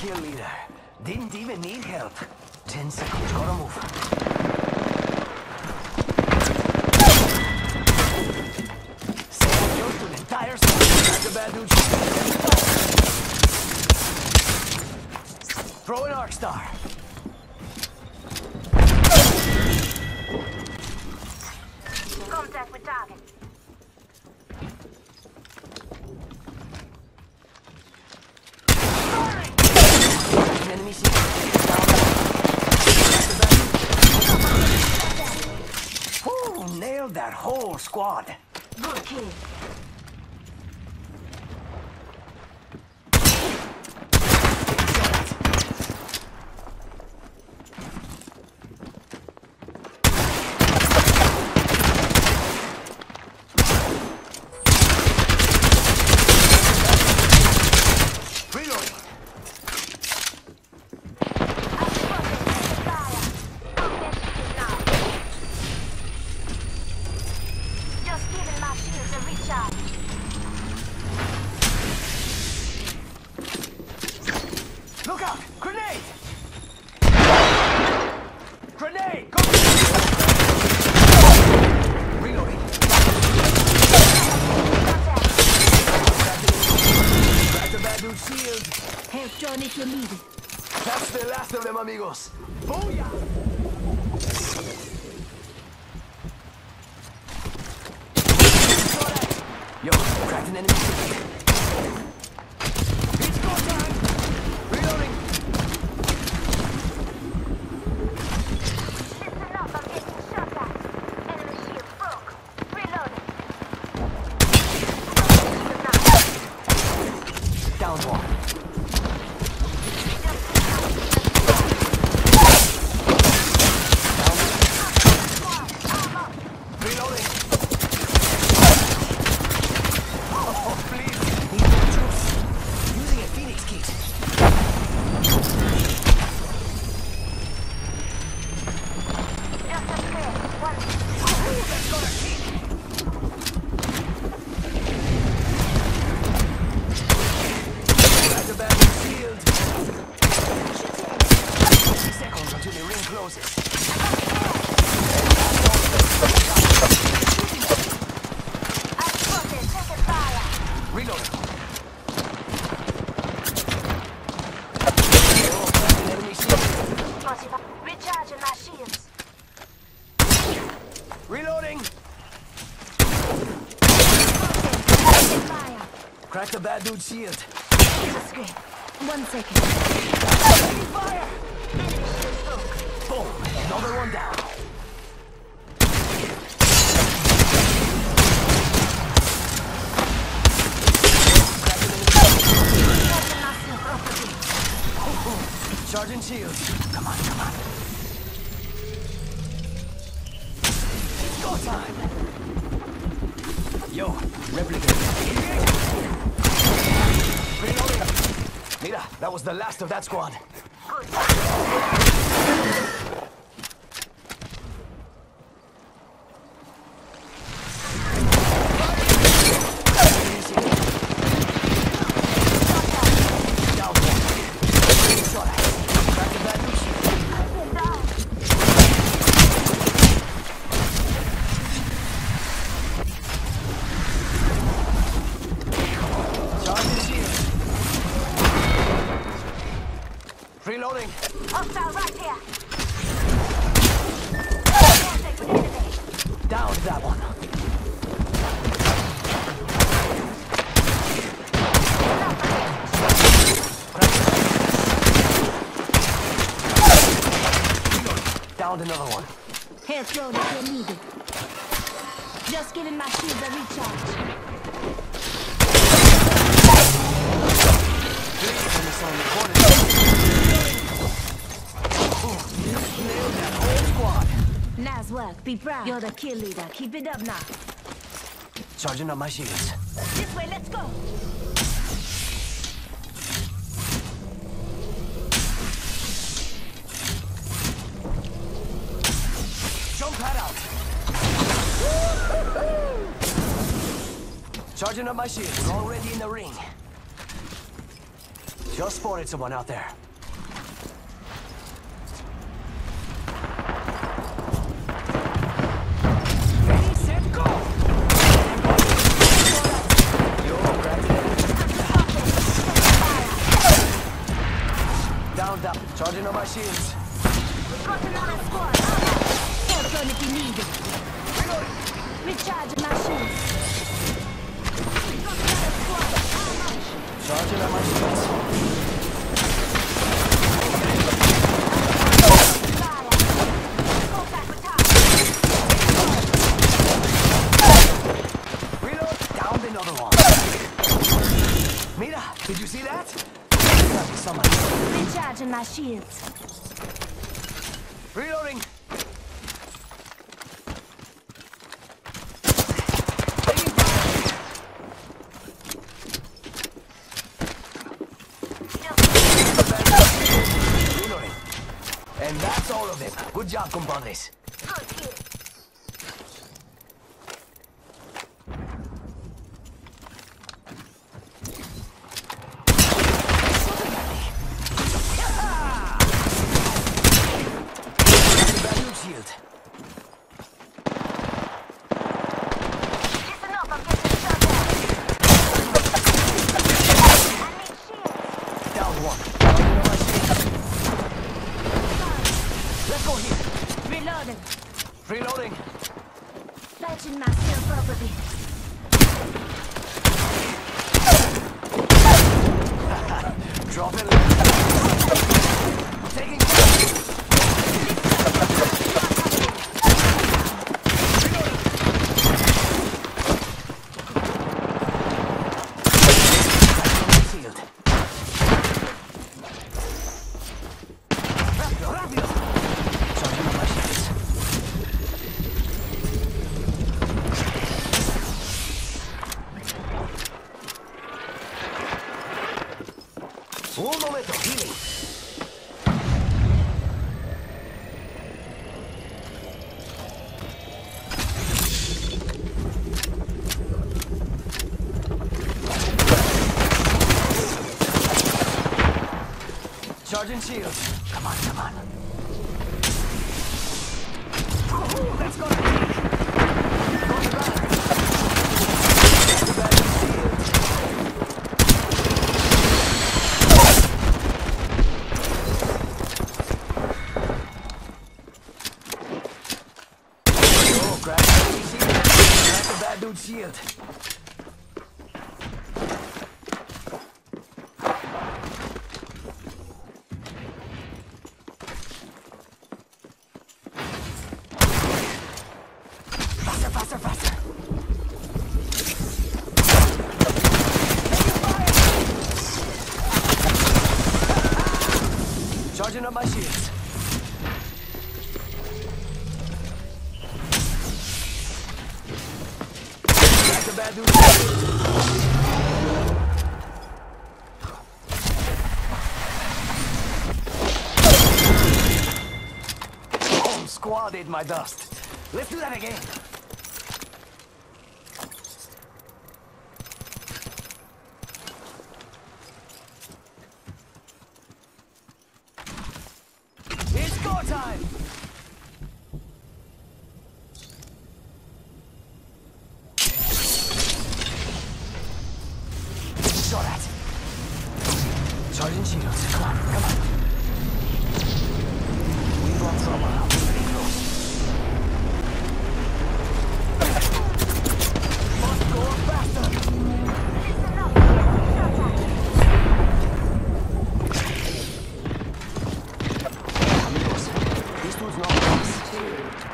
kill leader. Didn't even need help. Ten seconds, gotta move. Throw an arc star. That whole squad. Good kill. Reloading. Just giving my shields a recharge. Look out! Grenade! Grenade! Go! Reloading. Back to bad dude shield. Help John if you need it. That's the last of them, amigos. Booyah! Yo, cracked an enemy. It's go time! Reloading! Listen up, I'm getting shot at. Enemy shield broke. Reloading. Down one. Reloading! Oh, please! Need more troops. Using a Phoenix kit. Just a clear. One. That's got a kit. That's a bad shield. 60 seconds until the ring closes. I spotted. Taking fire. Reloading. Oh, enemy shield. Possible. Recharging my shields. Reloading. Taking fire. The bad dude shield. Here's a. One second. Taking fire. Boom. Another one down. Charging myself up again. Charging shield. Come on, come on. It's go time. Yo, replicate. That was the last of that squad. Down that one. Down another one. Here's loaded needed. Just giving my shields a recharge. Be proud. You're the kill leader. Keep it up now. Charging up my shields. This way, let's go. Jump pad out. Charging up my shields. Already in the ring. Just spotted someone out there. My shields. Got another squad. Hair thrown if you need it. Recharge my shields. Charging up my shields. Go back with top. Reload. Downed another one. Mira, did you see that? Gotta be Someone. Recharging my shields. Reloading. Reloading. And that's all of them. Good job, compadres. Good hit. Value shield. Listen up, I'm getting shot at. I need shields. Down one. Charging up my shield. Let's go here. Reloading. Reloading. Patching myself bit. Drop it. Taking. Shield. Rápido, rápido. Charging up my shields. Momento, healing. Charging shields. Come on, come on. Ooh, let's go. Go to battle. Battle shield. Oh, grab the shield. Grab the bad dude's shield. Faster, faster, faster. Charging up my shields. Grab the bad. Home squad ate my dust. Let's do that again. Go time!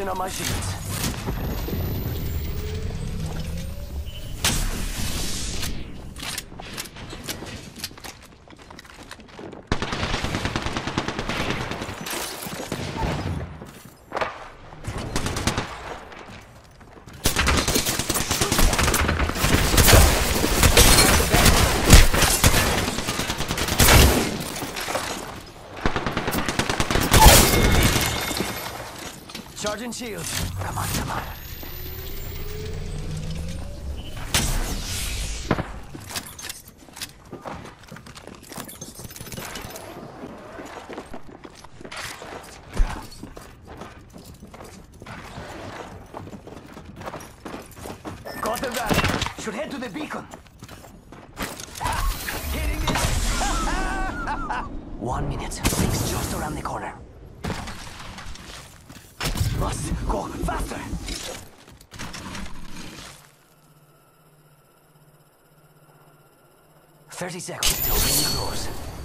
Charging on my. Charging shields. Come on, come on. Got the van. Should head to the beacon. Hitting it. One minute. Ring's just around the corner. Must go faster. Thirty seconds till ring close.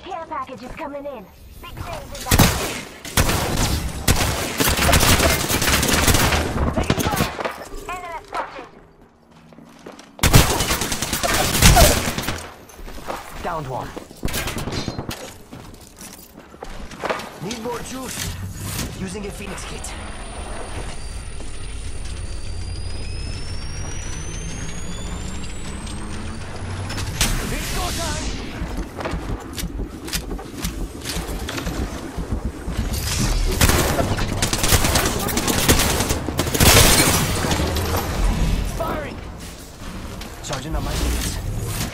Care package is coming in. Big things in that. Downed one. Need more juice. Using a Phoenix kit. Charging on my shields.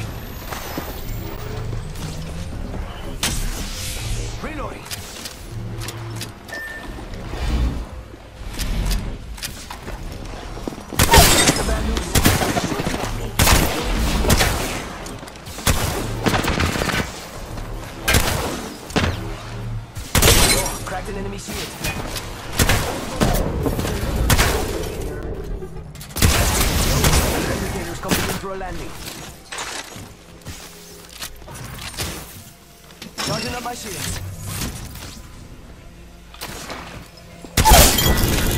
Charging up my shields.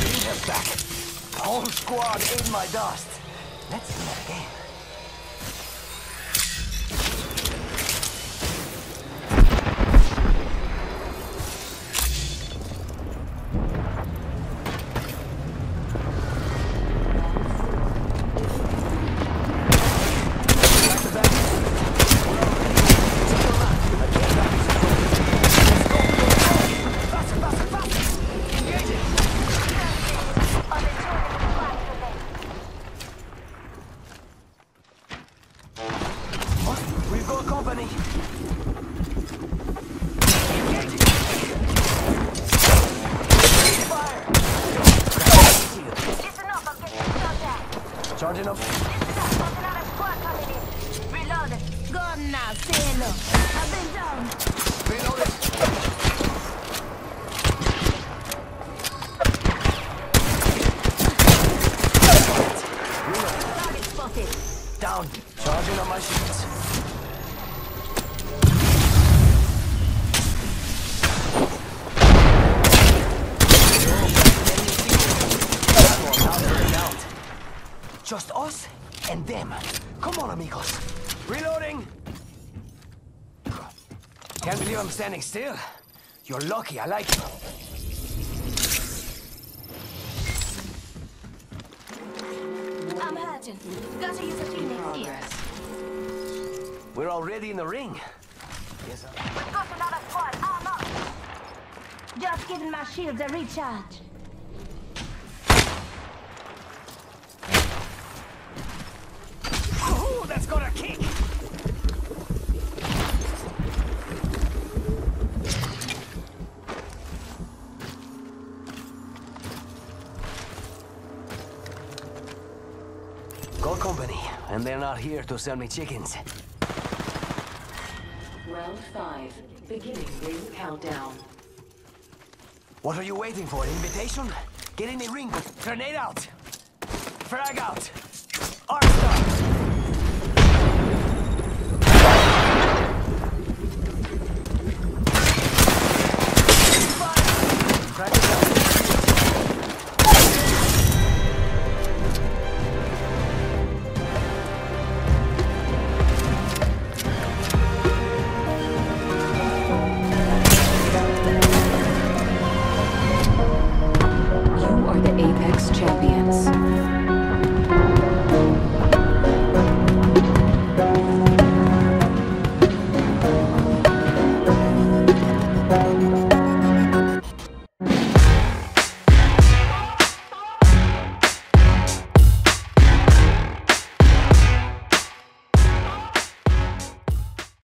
Leader's back. Whole squad ate my dust. Let's do that again. Standing still. You're lucky, I like it. I'm hurting. Gotta use a. Progress. Oh, We're already in the ring. Yes, sir. We've got another squad. Arm up. Just giving my shields a recharge. Oh, that's got a kick! Gold company, and they're not here to sell me chickens. Round five. Beginning ring countdown. What are you waiting for? Invitation? Get in the ring. Grenade out. Frag out.